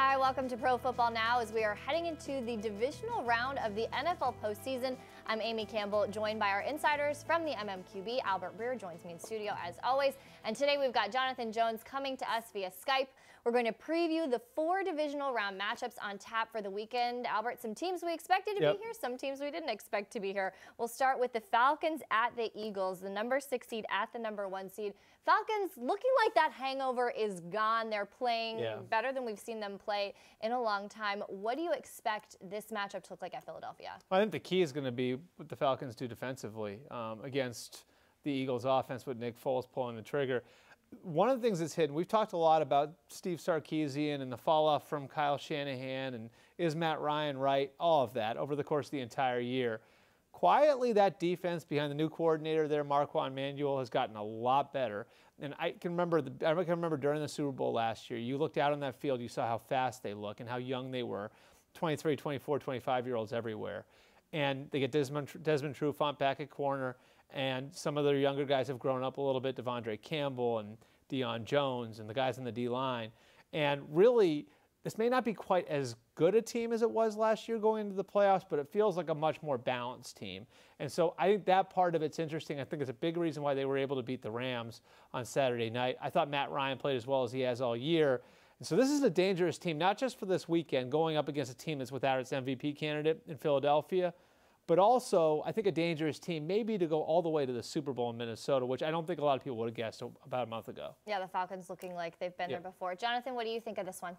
Hi, welcome to Pro Football Now as we are heading into the divisional round of the NFL postseason. I'm Amy Campbell, joined by our insiders from the MMQB. Albert Breer joins me in studio as always. And today we've got Jonathan Jones coming to us via Skype. We're going to preview the four divisional round matchups on tap for the weekend. Albert, some teams we expected to yep. be here, some teams we didn't expect to be here. We'll start with the Falcons at the Eagles, the number six seed at the number one seed. Falcons looking like that hangover is gone. They're playing yeah. better than we've seen them play in a long time. What do you expect this matchup to look like at Philadelphia? I think the key is going to be what the Falcons do defensively um, against the Eagles' offense with Nick Foles pulling the trigger. One of the things that's hidden, we've talked a lot about Steve Sarkisian and the fall off from Kyle Shanahan and is Matt Ryan right, all of that over the course of the entire year. Quietly, that defense behind the new coordinator there, Marquand Manuel, has gotten a lot better. And I can remember, the, I can remember during the Super Bowl last year, you looked out on that field, you saw how fast they look and how young they were 23, 24, 25 year olds everywhere and they get Desmond, Desmond Trufant back at corner, and some of their younger guys have grown up a little bit, De'Vondre Campbell and Deion Jones and the guys in the D line. And really, this may not be quite as good a team as it was last year going into the playoffs, but it feels like a much more balanced team. And so I think that part of it's interesting. I think it's a big reason why they were able to beat the Rams on Saturday night. I thought Matt Ryan played as well as he has all year. And so this is a dangerous team, not just for this weekend, going up against a team that's without its MVP candidate in Philadelphia, but also I think a dangerous team maybe to go all the way to the Super Bowl in Minnesota, which I don't think a lot of people would have guessed about a month ago. Yeah, the Falcons looking like they've been there before. Jonathan, what do you think of this one?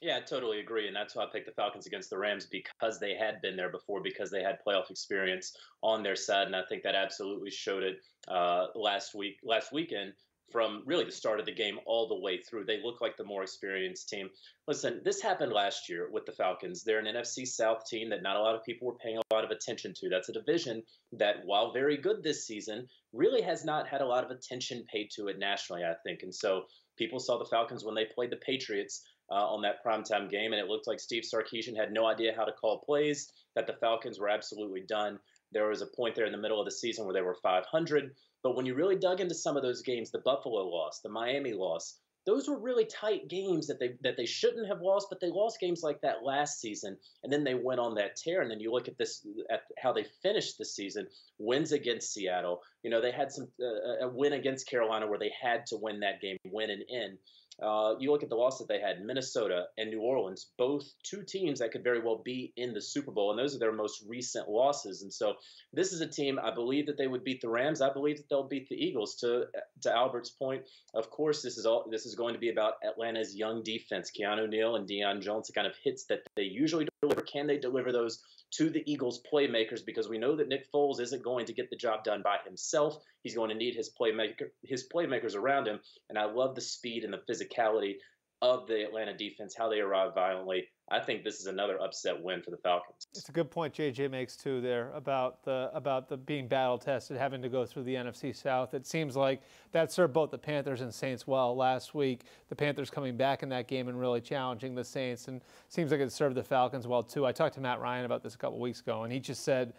Yeah, I totally agree. And that's why I picked the Falcons against the Rams because they had been there before, because they had playoff experience on their side. And I think that absolutely showed it uh, last week, last weekend from really the start of the game all the way through. They look like the more experienced team. Listen, this happened last year with the Falcons. They're an NFC South team that not a lot of people were paying a lot of attention to. That's a division that, while very good this season, really has not had a lot of attention paid to it nationally, I think. And so people saw the Falcons when they played the Patriots. Uh, on that primetime game, and it looked like Steve Sarkisian had no idea how to call plays, that the Falcons were absolutely done. There was a point there in the middle of the season where they were 500. But when you really dug into some of those games, the Buffalo loss, the Miami loss, those were really tight games that they that they shouldn't have lost, but they lost games like that last season, and then they went on that tear. And then you look at this at how they finished the season: wins against Seattle. You know, they had some uh, a win against Carolina where they had to win that game, win and in. Uh, you look at the loss that they had, Minnesota and New Orleans, both two teams that could very well be in the Super Bowl, and those are their most recent losses. And so, this is a team I believe that they would beat the Rams. I believe that they'll beat the Eagles. To to Albert's point, of course, this is all. This is going to be about Atlanta's young defense, Keanu Neal and Deion Jones, the kind of hits that they usually deliver. Can they deliver those to the Eagles playmakers? Because we know that Nick Foles isn't going to get the job done by himself. He's going to need his playmaker, his playmakers around him. And I love the speed and the physicality of the Atlanta defense, how they arrive violently. I think this is another upset win for the Falcons. It's a good point JJ makes too there about the about the being battle tested, having to go through the NFC South. It seems like that served both the Panthers and Saints well last week. The Panthers coming back in that game and really challenging the Saints, and seems like it served the Falcons well too. I talked to Matt Ryan about this a couple weeks ago, and he just said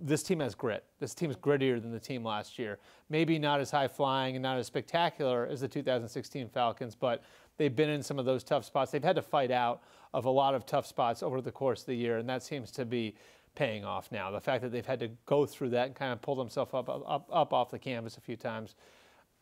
this team has grit. This team's grittier than the team last year. Maybe not as high flying and not as spectacular as the 2016 Falcons, but they've been in some of those tough spots. They've had to fight out of a lot of tough spots over the course of the year, and that seems to be paying off now. The fact that they've had to go through that and kind of pull themselves up, up, up off the canvas a few times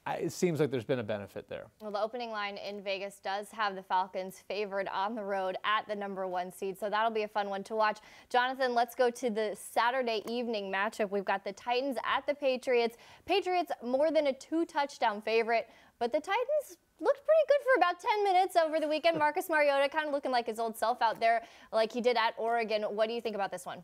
it seems like there's been a benefit there. Well, the opening line in Vegas does have the Falcons favored on the road at the number one seed, so that'll be a fun one to watch. Jonathan, let's go to the Saturday evening matchup. We've got the Titans at the Patriots. Patriots more than a two touchdown favorite, but the Titans looked pretty good for about 10 minutes over the weekend. Marcus Mariota kind of looking like his old self out there like he did at Oregon. What do you think about this one?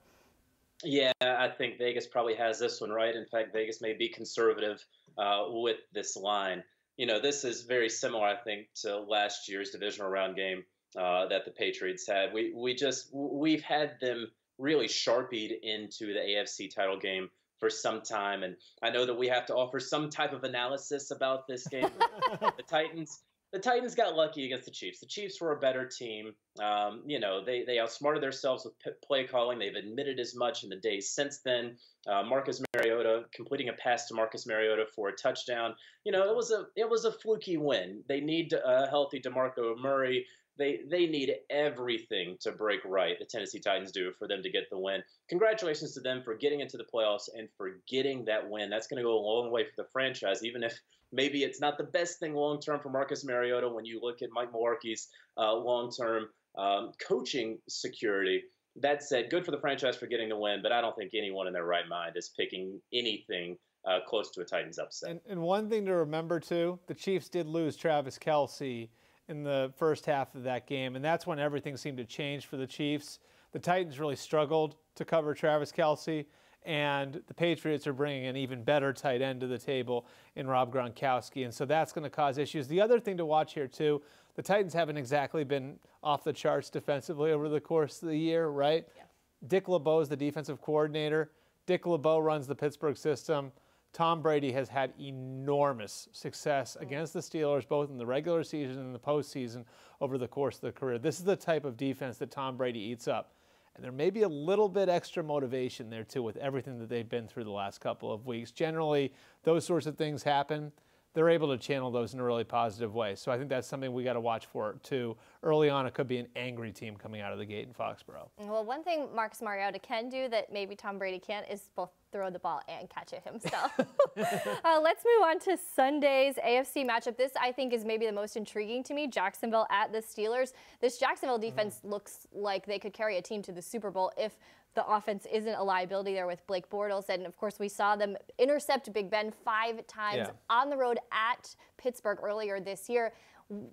Yeah, I think Vegas probably has this one right. In fact, Vegas may be conservative uh, with this line. You know, this is very similar, I think, to last year's divisional round game uh, that the Patriots had. We we just we've had them really sharpied into the AFC title game for some time, and I know that we have to offer some type of analysis about this game. the Titans the Titans got lucky against the Chiefs. The Chiefs were a better team. Um, you know, they they outsmarted themselves with p- play calling. They've admitted as much in the days since then. Uh, Marcus Mariota completing a pass to Marcus Mariota for a touchdown. You know, it was a it was a fluky win. They need a healthy Demarco Murray. They they need everything to break right. The Tennessee Titans do for them to get the win. Congratulations to them for getting into the playoffs and for getting that win. That's going to go a long way for the franchise, even if maybe it's not the best thing long term for Marcus Mariota when you look at Mike Mularkey's uh, long term um, coaching security. That said, good for the franchise for getting the win, but I don't think anyone in their right mind is picking anything uh, close to a Titans upset. And, and, one thing to remember too, the Chiefs did lose Travis Kelce in the first half of that game, and that's when everything seemed to change for the Chiefs. The Titans really struggled to cover Travis Kelce, and the Patriots are bringing an even better tight end to the table in Rob Gronkowski, and so that's going to cause issues. The other thing to watch here too, the Titans haven't exactly been off the charts defensively over the course of the year, right? Yeah. Dick LeBeau is the defensive coordinator. Dick LeBeau runs the Pittsburgh system. Tom Brady has had enormous success against the Steelers, both in the regular season and the postseason over the course of the career. This is the type of defense that Tom Brady eats up. And there may be a little bit extra motivation there too with everything that they've been through the last couple of weeks. Generally, those sorts of things happen. They're able to channel those in a really positive way. So I think that's something we got to watch for too. Early on, it could be an angry team coming out of the gate in Foxborough. Well, one thing Marcus Mariota can do that maybe Tom Brady can't is both throw the ball and catch it himself. uh, let's move on to Sunday's AFC matchup. This, I think, is maybe the most intriguing to me. Jacksonville at the Steelers. This Jacksonville defense mm. looks like they could carry a team to the Super Bowl if the offense isn't a liability there with Blake Bortles. And of course, we saw them intercept Big Ben five times yeah. on the road at Pittsburgh earlier this year.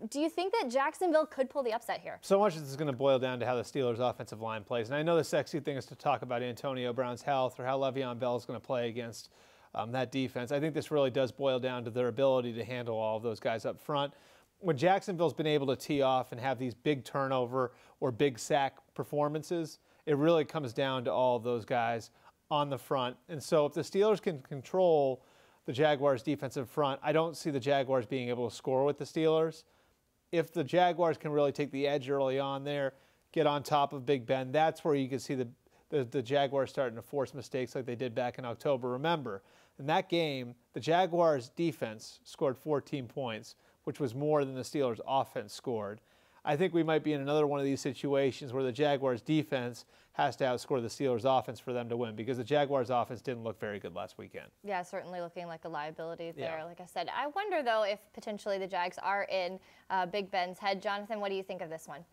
Do you think that Jacksonville could pull the upset here? So much of this is going to boil down to how the Steelers' offensive line plays. And I know the sexy thing is to talk about Antonio Brown's health or how Le'Veon Bell is going to play against um, that defense. I think this really does boil down to their ability to handle all of those guys up front. When Jacksonville's been able to tee off and have these big turnover or big sack performances, it really comes down to all of those guys on the front. And so if the Steelers can control – the Jaguars' defensive front. I don't see the Jaguars being able to score with the Steelers. If the Jaguars can really take the edge early on there, get on top of Big Ben, that's where you can see the, the, the Jaguars starting to force mistakes like they did back in October. Remember, in that game, the Jaguars' defense scored 14 points, which was more than the Steelers' offense scored. I think we might be in another one of these situations where the Jaguars' defense has to outscore the Steelers' offense for them to win because the Jaguars' offense didn't look very good last weekend. Yeah, certainly looking like a liability there. Yeah. Like I said, I wonder though if potentially the Jags are in uh, Big Ben's head. Jonathan, what do you think of this one?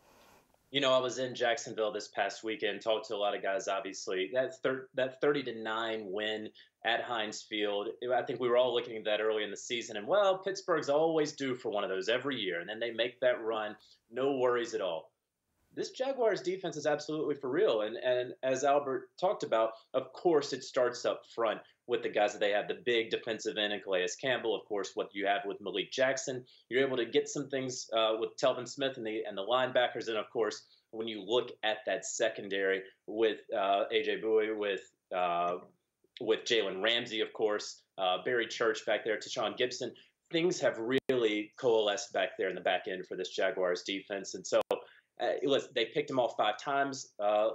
You know, I was in Jacksonville this past weekend, talked to a lot of guys. Obviously, that thir- that thirty to nine win at Heinz Field. I think we were all looking at that early in the season, and well, Pittsburgh's always due for one of those every year, and then they make that run, no worries at all this Jaguars defense is absolutely for real. And and as Albert talked about, of course, it starts up front with the guys that they have, the big defensive end and Calais Campbell. Of course, what you have with Malik Jackson, you're able to get some things uh, with Telvin Smith and the and the linebackers. And of course, when you look at that secondary with uh, AJ Bouye, with uh, with Jalen Ramsey, of course, uh, Barry Church back there, Tashaun Gipson. Things have really coalesced back there in the back end for this Jaguars defense, and so uh, listen, they picked him off five times uh,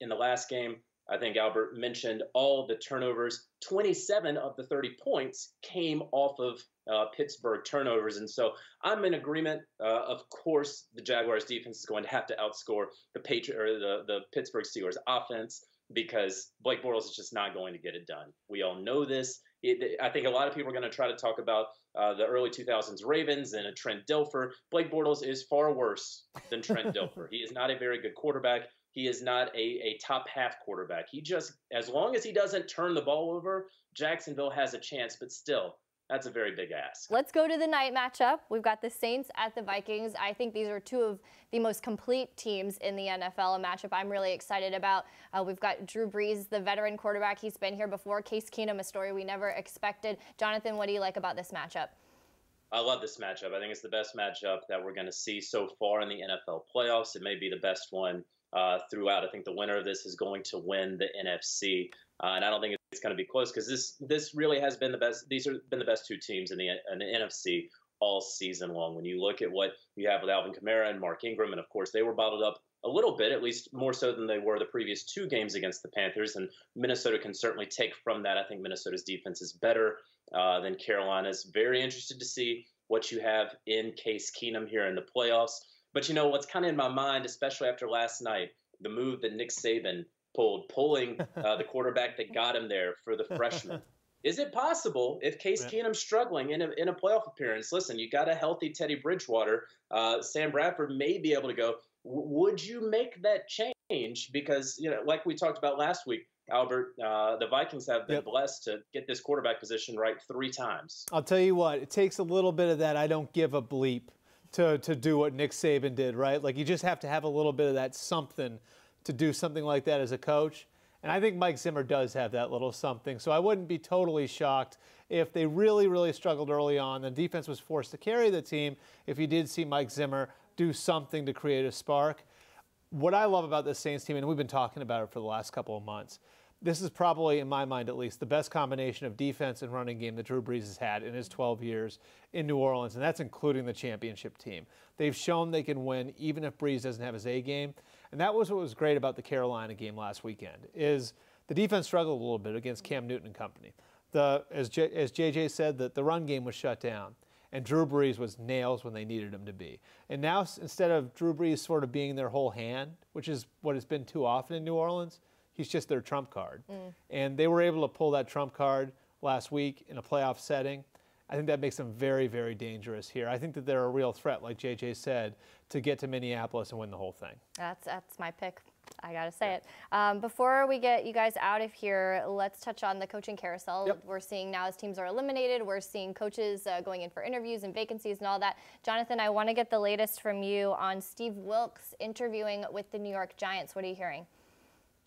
in the last game. I think Albert mentioned all the turnovers. 27 of the 30 points came off of uh, Pittsburgh turnovers. And so I'm in agreement. Uh, of course, the Jaguars defense is going to have to outscore the Patri- or the, the Pittsburgh Steelers offense because Blake Bortles is just not going to get it done. We all know this. It, I think a lot of people are going to try to talk about uh, the early 2000s Ravens and a Trent Dilfer. Blake Bortles is far worse than Trent Dilfer. He is not a very good quarterback. He is not a, a top half quarterback. He just, as long as he doesn't turn the ball over, Jacksonville has a chance. But still, that's a very big ask. Let's go to the night matchup. We've got the Saints at the Vikings. I think these are two of the most complete teams in the NFL, a matchup I'm really excited about. Uh, we've got Drew Brees, the veteran quarterback. He's been here before. Case Keenum, a story we never expected. Jonathan, what do you like about this matchup? I love this matchup. I think it's the best matchup that we're going to see so far in the NFL playoffs. It may be the best one uh, throughout. I think the winner of this is going to win the NFC, uh, and I don't think it's going to be close because this this really has been the best. These have been the best two teams in the in the NFC all season long. When you look at what you have with Alvin Kamara and Mark Ingram, and of course they were bottled up a little bit, at least more so than they were the previous two games against the Panthers. And Minnesota can certainly take from that. I think Minnesota's defense is better uh, than Carolina's. Very interested to see what you have in Case Keenum here in the playoffs. But you know what's kind of in my mind, especially after last night, the move that Nick Saban pulled, pulling uh, the quarterback that got him there for the freshman. Is it possible if Case yeah. Keenum's struggling in a, in a playoff appearance? Listen, you got a healthy Teddy Bridgewater. Uh, Sam Bradford may be able to go. W- would you make that change? Because you know, like we talked about last week, Albert, uh, the Vikings have been yep. blessed to get this quarterback position right three times. I'll tell you what, it takes a little bit of that. I don't give a bleep to to do what Nick Saban did, right? Like you just have to have a little bit of that something to do something like that as a coach. And I think Mike Zimmer does have that little something. So I wouldn't be totally shocked if they really, really struggled early on. The defense was forced to carry the team if you did see Mike Zimmer do something to create a spark. What I love about this Saints team, and we've been talking about it for the last couple of months, this is probably, in my mind at least, the best combination of defense and running game that Drew Brees has had in his 12 years in New Orleans, and that's including the championship team. They've shown they can win even if Brees doesn't have his A game. And that was what was great about the Carolina game last weekend is the defense struggled a little bit against Cam Newton and company. The, as, J, as JJ said, that the run game was shut down. And Drew Brees was nails when they needed him to be. And now, instead of Drew Brees sort of being their whole hand, which is what has been too often in New Orleans, he's just their trump card. Mm. And they were able to pull that trump card last week in a playoff setting. I think that makes them very, very dangerous here. I think that they're a real threat, like JJ said, to get to Minneapolis and win the whole thing. That's that's my pick. I gotta say it. Um, before we get you guys out of here, let's touch on the coaching carousel. Yep. We're seeing now as teams are eliminated, we're seeing coaches uh, going in for interviews and vacancies and all that. Jonathan, I want to get the latest from you on Steve Wilks interviewing with the New York Giants. What are you hearing?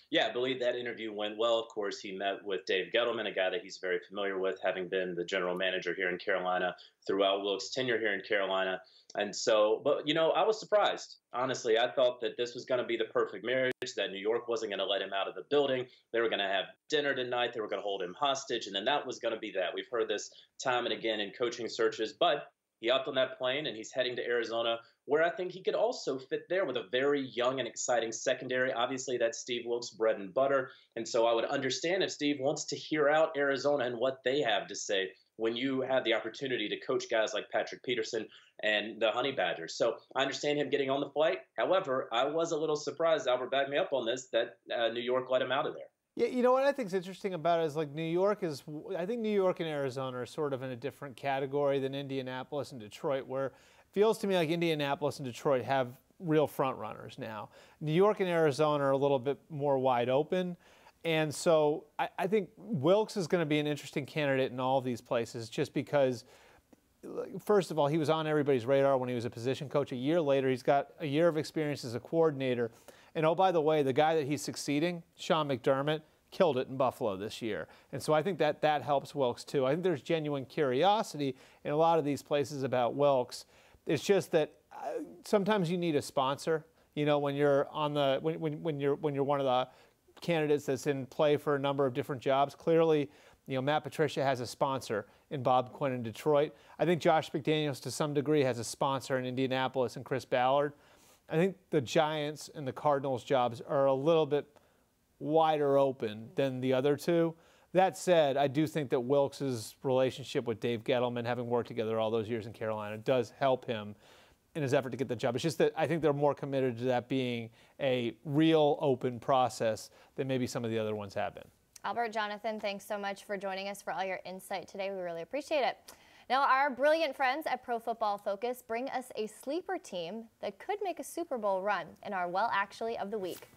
Yeah, I believe that interview went well. Of course, he met with Dave Gettleman, a guy that he's very familiar with, having been the general manager here in Carolina throughout Wilk's tenure here in Carolina. And so, but you know, I was surprised. Honestly, I thought that this was going to be the perfect marriage, that New York wasn't going to let him out of the building. They were going to have dinner tonight. They were going to hold him hostage. And then that was going to be that. We've heard this time and again in coaching searches, but he hopped on that plane and he's heading to Arizona, where I think he could also fit there with a very young and exciting secondary. Obviously, that's Steve Wilks' bread and butter. And so I would understand if Steve wants to hear out Arizona and what they have to say when you have the opportunity to coach guys like Patrick Peterson and the Honey Badgers. So I understand him getting on the flight. However, I was a little surprised, Albert backed me up on this, that uh, New York let him out of there. Yeah, you know what I think is interesting about it is like New York is, I think New York and Arizona are sort of in a different category than Indianapolis and Detroit, where it feels to me like Indianapolis and Detroit have real front runners now. New York and Arizona are a little bit more wide open. And so I, I think Wilks is going to be an interesting candidate in all these places just because, first of all, he was on everybody's radar when he was a position coach. A year later, he's got a year of experience as a coordinator. And oh, by the way, the guy that he's succeeding, Sean McDermott, killed it in Buffalo this year. And so I think that that helps Wilks too. I think there's genuine curiosity in a lot of these places about Wilks. It's just that uh, sometimes you need a sponsor. You know, when you're on the when, when, when you're when you're one of the candidates that's in play for a number of different jobs. Clearly, you know, Matt Patricia has a sponsor in Bob Quinn in Detroit. I think Josh McDaniels to some degree has a sponsor in Indianapolis and Chris Ballard. I think the Giants and the Cardinals jobs are a little bit wider open than the other two. That said, I do think that Wilks's relationship with Dave Gettleman, having worked together all those years in Carolina, does help him in his effort to get the job. It's just that I think they're more committed to that being a real open process than maybe some of the other ones have been. Albert, Jonathan, thanks so much for joining us for all your insight today. We really appreciate it. Now, our brilliant friends at Pro Football Focus bring us a sleeper team that could make a Super Bowl run in our Well Actually of the Week.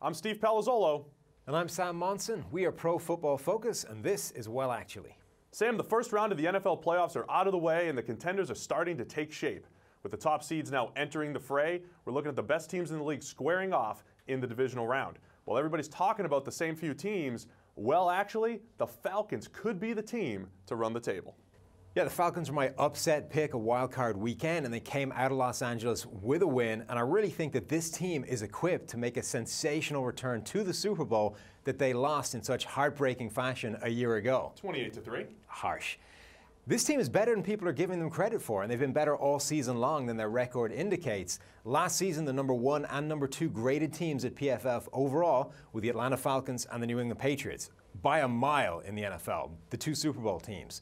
I'm Steve Palazzolo. And I'm Sam Monson. We are Pro Football Focus, and this is Well Actually. Sam, the first round of the NFL playoffs are out of the way, and the contenders are starting to take shape. With the top seeds now entering the fray, we're looking at the best teams in the league squaring off in the divisional round. While everybody's talking about the same few teams, well, actually, the Falcons could be the team to run the table. Yeah, the Falcons were my upset pick a wild card weekend, and they came out of Los Angeles with a win. And I really think that this team is equipped to make a sensational return to the Super Bowl that they lost in such heartbreaking fashion a year ago. 28 to 3. Harsh. This team is better than people are giving them credit for, and they've been better all season long than their record indicates. Last season, the number one and number two graded teams at PFF overall were the Atlanta Falcons and the New England Patriots, by a mile in the NFL, the two Super Bowl teams.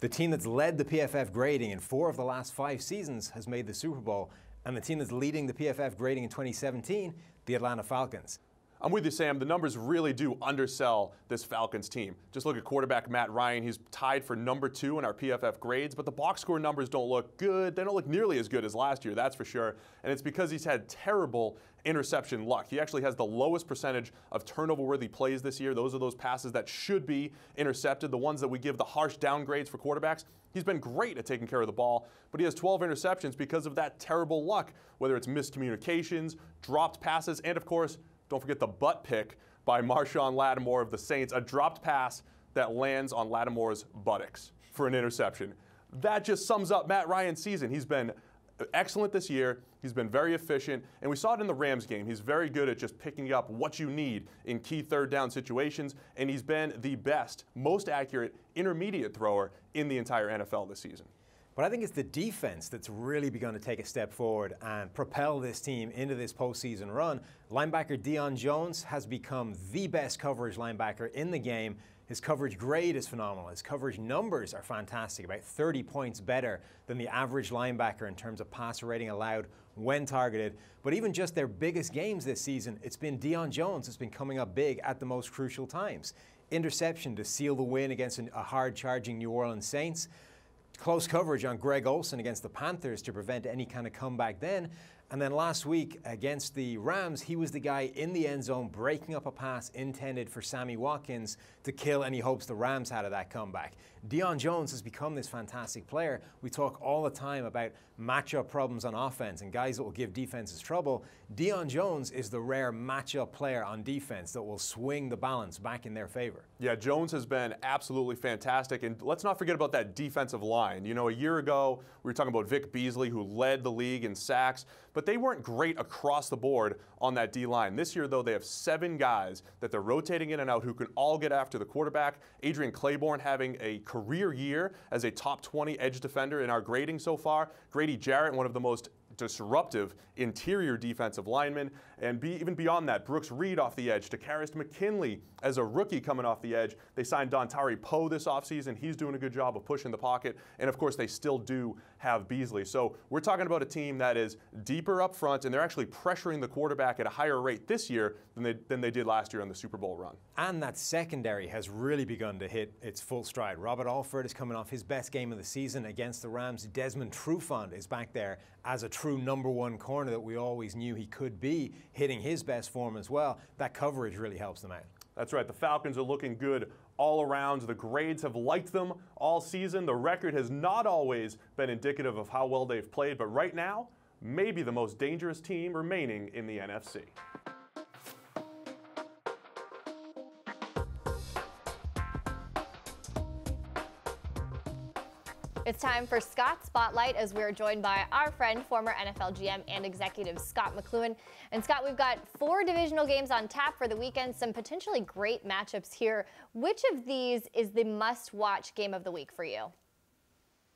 The team that's led the PFF grading in four of the last five seasons has made the Super Bowl, and the team that's leading the PFF grading in 2017, the Atlanta Falcons. I'm with you, Sam. The numbers really do undersell this Falcons team. Just look at quarterback Matt Ryan. He's tied for number two in our PFF grades, but the box score numbers don't look good. They don't look nearly as good as last year, that's for sure. And it's because he's had terrible interception luck. He actually has the lowest percentage of turnover worthy plays this year. Those are those passes that should be intercepted, the ones that we give the harsh downgrades for quarterbacks. He's been great at taking care of the ball, but he has 12 interceptions because of that terrible luck, whether it's miscommunications, dropped passes, and of course, don't forget the butt pick by Marshon Lattimore of the Saints, a dropped pass that lands on Lattimore's buttocks for an interception. That just sums up Matt Ryan's season. He's been excellent this year. He's been very efficient, and we saw it in the Rams game. He's very good at just picking up what you need in key third down situations, and he's been the best, most accurate intermediate thrower in the entire NFL this season. But I think it's the defense that's really begun to take a step forward and propel this team into this postseason run. Linebacker Deion Jones has become the best coverage linebacker in the game. His coverage grade is phenomenal. His coverage numbers are fantastic, about 30 points better than the average linebacker in terms of passer rating allowed when targeted. But even just their biggest games this season, it's been Deion Jones that's been coming up big at the most crucial times. Interception to seal the win against a hard charging New Orleans Saints close coverage on Greg Olsen against the Panthers to prevent any kind of comeback then. And then last week against the Rams, he was the guy in the end zone breaking up a pass intended for Sammy Watkins to kill any hopes the Rams had of that comeback. Deion Jones has become this fantastic player. We talk all the time about matchup problems on offense and guys that will give defenses trouble. Deion Jones is the rare matchup player on defense that will swing the balance back in their favor. Yeah, Jones has been absolutely fantastic. And let's not forget about that defensive line. You know, a year ago, we were talking about Vic Beasley, who led the league in sacks, but they weren't great across the board on that D line. This year, though, they have seven guys that they're rotating in and out who can all get after the quarterback. Adrian Clayborn having a career year as a top 20 edge defender in our grading so far. Grady Jarrett, one of the most disruptive interior defensive lineman. And be, even beyond that, Brooks Reed off the edge, Takkarist McKinley as a rookie coming off the edge. They signed Dontari Poe this offseason. He's doing a good job of pushing the pocket. And of course, they still do have Beasley. So we're talking about a team that is deeper up front, and they're actually pressuring the quarterback at a higher rate this year than they, than they did last year on the Super Bowl run. And that secondary has really begun to hit its full stride. Robert Alford is coming off his best game of the season against the Rams. Desmond Trufant is back there as a true number one corner that we always knew he could be, hitting his best form as well. That coverage really helps them out. That's right. The Falcons are looking good all around. The grades have liked them all season. The record has not always been indicative of how well they've played, but right now, maybe the most dangerous team remaining in the NFC. It's time for Scot Spotlight as we're joined by our friend, former NFL GM and executive Scot McCloughan. And Scot, we've got four divisional games on tap for the weekend, some potentially great matchups here. Which of these is the must watch game of the week for you?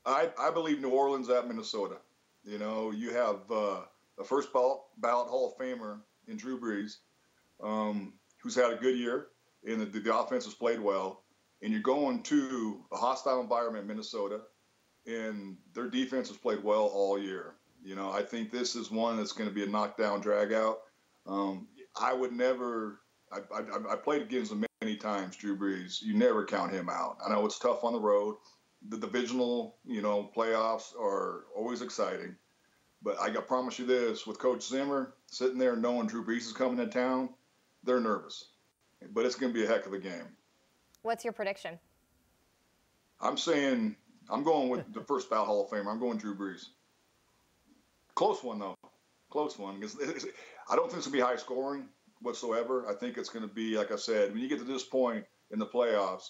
I, I believe New Orleans at Minnesota. You know, you have uh, a first ballot, ballot Hall of Famer in Drew Brees, um, who's had a good year, and the, the offense has played well. And you're going to a hostile environment, Minnesota and their defense has played well all year. You know, I think this is one that's going to be a knockdown, dragout. Um, I would never. I, I, I, played against him many times, Drew Brees. You never count him out. I know it's tough on the road. The divisional, you know, playoffs are always exciting. But I got promise you this: with Coach Zimmer sitting there knowing Drew Brees is coming to town, they're nervous. But it's going to be a heck of a game. What's your prediction? I'm saying I'm going with the first ballot Hall of Famer. I'm going Drew Brees. Close one though, close one. I don't think it's gonna be high scoring whatsoever. I think it's gonna be like I said. When you get to this point in the playoffs,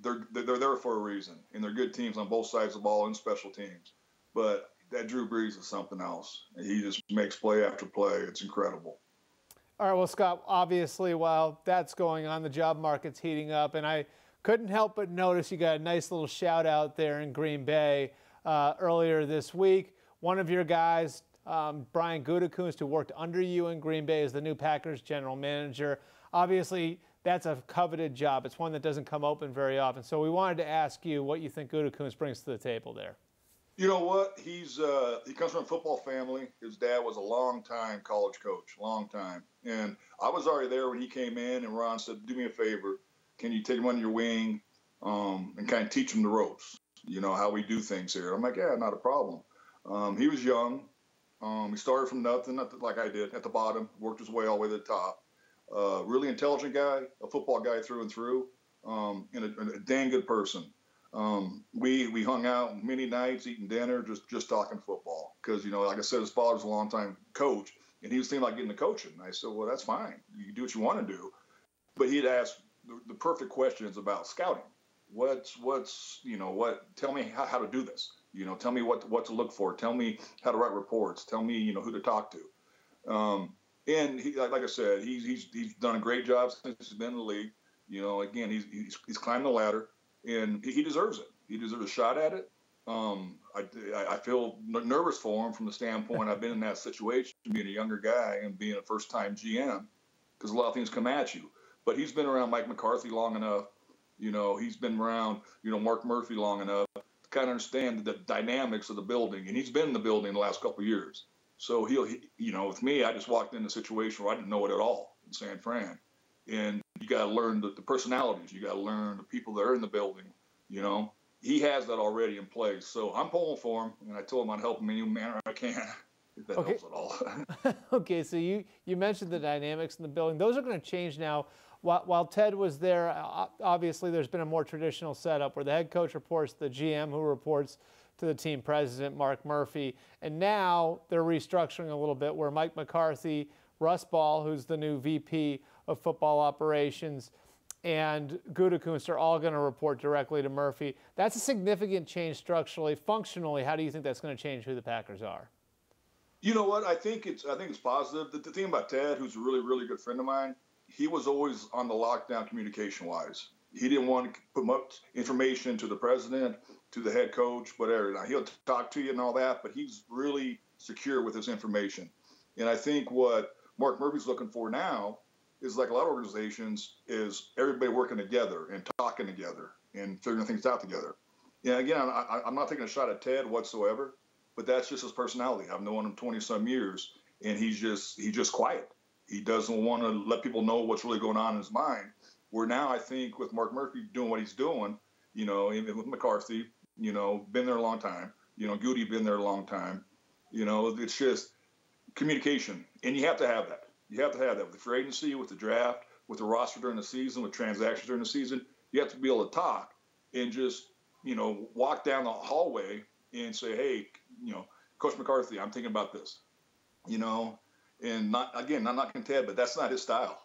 they're they're there for a reason, and they're good teams on both sides of the ball and special teams. But that Drew Brees is something else. He just makes play after play. It's incredible. All right, well, Scot, obviously, while that's going on, the job market's heating up, and I couldn't help but notice you got a nice little shout out there in Green Bay uh, earlier this week. One of your guys, um, Brian Gutekunst, who worked under you in Green Bay is the new Packers general manager. Obviously, that's a coveted job. It's one that doesn't come open very often. So we wanted to ask you what you think Gutekunst brings to the table there. You know what? He's uh, he comes from a football family. His dad was a long time college coach, long time. And I was already there when he came in, and Ron said, "Do me a favor, can you take him under your wing um, and kind of teach him the ropes? You know how we do things here." I'm like, "Yeah, not a problem." Um, he was young. Um, he started from nothing, not like I did, at the bottom, worked his way all the way to the top. Uh, really intelligent guy, a football guy through and through, um, and a, a, dang good person. Um, we we hung out many nights, eating dinner, just just talking football. Because you know, like I said, his father was a long time coach, and he was thinking about getting the coaching. And I said, well, that's fine. You do what you want to do. But he'd ask the, the perfect is about scouting. What's what's you know what? Tell me how, how to do this. You know, tell me what what to look for. Tell me how to write reports. Tell me you know who to talk to. Um, and he, like, like, I said, he's, he's he's done a great job since he's been in the league. You know, again, he's he's, he's climbed the ladder, and he, he deserves it. He deserves a shot at it. Um, I, I feel nervous for him from the standpoint I've been in that situation, being a younger guy and being a first time GM, because a lot of things come at you. But he's been around Mike McCarthy long enough. You know, he's been around, you know, Mark Murphy long enough to kind of understand the dynamics of the building, and he's been in the building the last couple of years. So he'll, he, you know, with me, I just walked in a situation where I didn't know it at all in San Fran, and you got to learn the, the personalities. You got to learn the people that are in the building. You know, he has that already in place. So I'm pulling for him, and I told him I'd help him in any manner I can. If that okay. helps at all. okay, so you you mentioned the dynamics in the building. Those are going to change now while, while Ted was there, obviously there's been a more traditional setup where the head coach reports the GM who reports to the team president, Mark Murphy. And now they're restructuring a little bit where Mike McCarthy, Russ Ball, who's the new VP of football operations, and Gutekunst are all going to report directly to Murphy. That's a significant change structurally. Functionally, how do you think that's going to change who the Packers are? You know what? I think it's I think it's positive. The, the thing about Ted, who's a really really good friend of mine, he was always on the lockdown communication wise. He didn't want to put much information to the president, to the head coach, whatever. Now, he'll talk to you and all that, but he's really secure with his information. And I think what Mark Murphy's looking for now is like a lot of organizations is everybody working together and talking together and figuring things out together. Yeah, again, I, am not taking a shot at Ted whatsoever, but that's just his personality. I've known him 20 some years, and he's just he's just quiet. He doesn't want to let people know what's really going on in his mind. Where now I think with Mark Murphy doing what he's doing, you know, even with McCarthy, you know, been there a long time. You know, Goody been there a long time. You know, it's just communication, and you have to have that. You have to have that with the free agency, with the draft, with the roster during the season, with transactions during the season. You have to be able to talk and just, you know, walk down the hallway and say, hey, you know, Coach McCarthy, I'm thinking about this. You know, and not again, I'm not content, but that's not his style.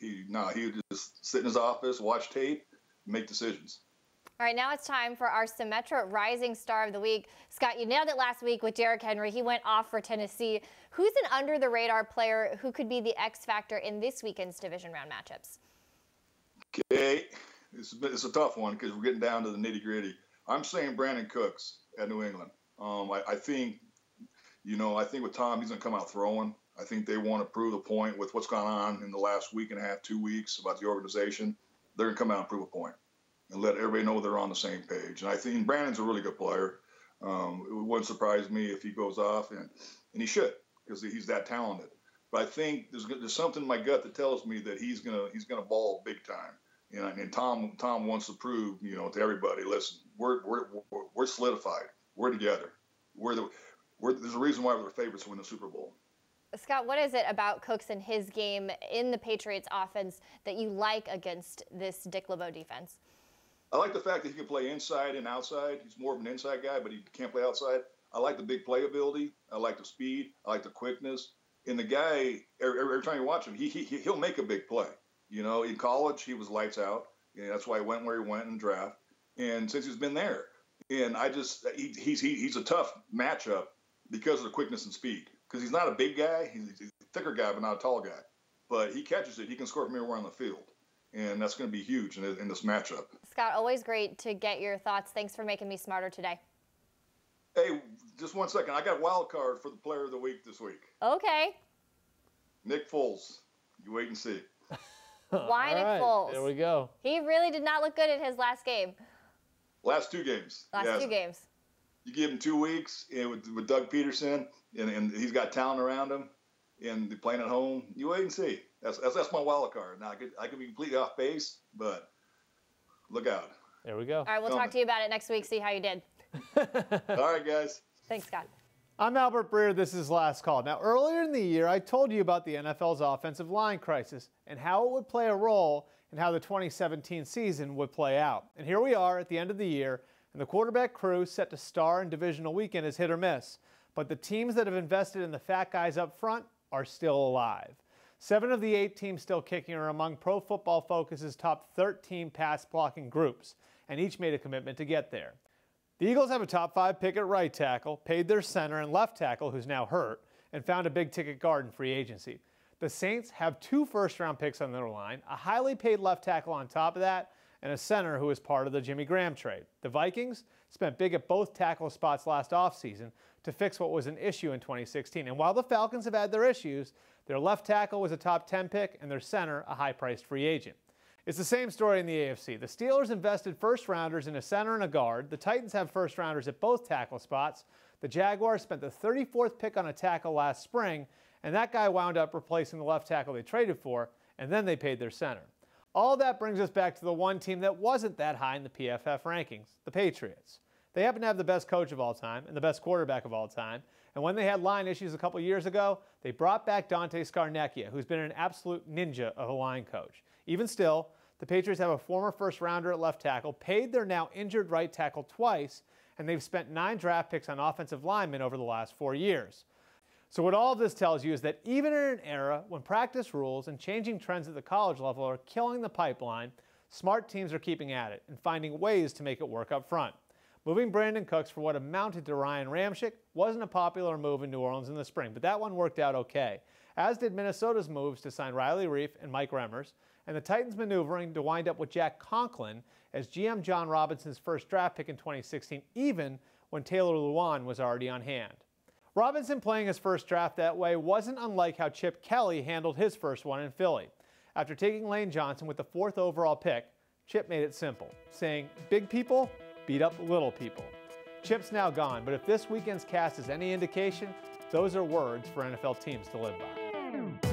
He no, he would just sit in his office, watch tape, make decisions. All right, now it's time for our Symetra Rising Star of the Week. Scot, you nailed it last week with Derrick Henry. He went off for Tennessee. Who's an under the radar player who could be the X factor in this weekend's division round matchups? Okay, it's, it's a tough one because we're getting down to the nitty gritty. I'm saying Brandin Cooks at New England. Um, I, I, think, you know, I think with Tom, he's going to come out throwing. I think they want to prove a point with what's gone on in the last week and a half, two weeks about the organization. They're going to come out and prove a point and let everybody know they're on the same page. And I think Brandin's a really good player. Um, it wouldn't surprise me if he goes off, and, and he should because he's that talented. But I think there's, there's something in my gut that tells me that he's gonna he's gonna ball big time. You know, and Tom Tom wants to prove you know to everybody, listen, we're we're we're solidified. We're together. We're the we're, there's a reason why we're the favorites to win the Super Bowl. Scot, what is it about Cooks and his game in the Patriots offense that you like against this Dick LeBeau defense? I like the fact that he can play inside and outside. He's more of an inside guy, but he can't play outside. I like the big playability. I like the speed. I like the quickness. And the guy, every, every time you watch him, he, he he'll make a big play. You know, in college he was lights out. And that's why he went where he went in draft. And since he's been there, and I just he, he's he, he's a tough matchup because of the quickness and speed because he's not a big guy. He's, a thicker guy, but not a tall guy. But he catches it. He can score from anywhere on the field. and that's going to be huge in, in this matchup. Scot, always great to get your thoughts. Thanks for making me smarter today. Hey, just one second. I got wild card for the player of the week this week. Okay. Nick Foles. You wait and see. Why Nick right, Foles? There we go. He really did not look good in his last game. Last two games. Last yes. two games. You give him two weeks with, with Doug Pederson, and, and he's got talent around him, and they're playing at home. You wait and see. That's that's, that's my wild card. Now I could I could be completely off base, but look out. There we go. All right, we'll Tell talk me. to you about it next week. See how you did. All right, guys. Thanks, Scot. I'm Albert Breer. This is Last Call. Now, earlier in the year, I told you about the NFL's offensive line crisis and how it would play a role in how the 2017 season would play out. And here we are at the end of the year, and the quarterback crew set to star in divisional weekend is hit or miss. But the teams that have invested in the fat guys up front are still alive. Seven of the eight teams still kicking are among Pro Football Focus's top 13 pass blocking groups, and each made a commitment to get there. The Eagles have a top five pick at right tackle, paid their center and left tackle, who's now hurt, and found a big ticket guard in free agency. The Saints have two first round picks on their line, a highly paid left tackle on top of that, and a center who is part of the Jimmy Graham trade. The Vikings spent big at both tackle spots last offseason to fix what was an issue in 2016. And while the Falcons have had their issues, their left tackle was a top 10 pick and their center a high priced free agent. It's the same story in the AFC. The Steelers invested first rounders in a center and a guard. The Titans have first rounders at both tackle spots. The Jaguars spent the 34th pick on a tackle last spring, and that guy wound up replacing the left tackle they traded for, and then they paid their center. All that brings us back to the one team that wasn't that high in the PFF rankings the Patriots. They happen to have the best coach of all time and the best quarterback of all time. And when they had line issues a couple years ago, they brought back Dante Scarnecchia, who's been an absolute ninja of a line coach. Even still, the Patriots have a former first rounder at left tackle, paid their now injured right tackle twice, and they've spent nine draft picks on offensive linemen over the last four years. So, what all of this tells you is that even in an era when practice rules and changing trends at the college level are killing the pipeline, smart teams are keeping at it and finding ways to make it work up front. Moving Brandin Cooks for what amounted to Ryan Ramczyk wasn't a popular move in New Orleans in the spring, but that one worked out okay, as did Minnesota's moves to sign Riley Reiff and Mike Remmers, and the Titans maneuvering to wind up with Jack Conklin as GM Jon Robinson's first draft pick in 2016, even when Taylor Lewan was already on hand. Robinson playing his first draft that way wasn't unlike how Chip Kelly handled his first one in Philly. After taking Lane Johnson with the fourth overall pick, Chip made it simple, saying, Big people beat up little people. Chip's now gone, but if this weekend's cast is any indication, those are words for NFL teams to live by.